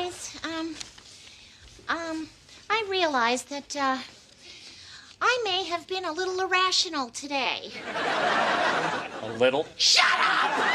Boys, um, um, I realize that, uh, I may have been a little irrational today. A little. Shut up!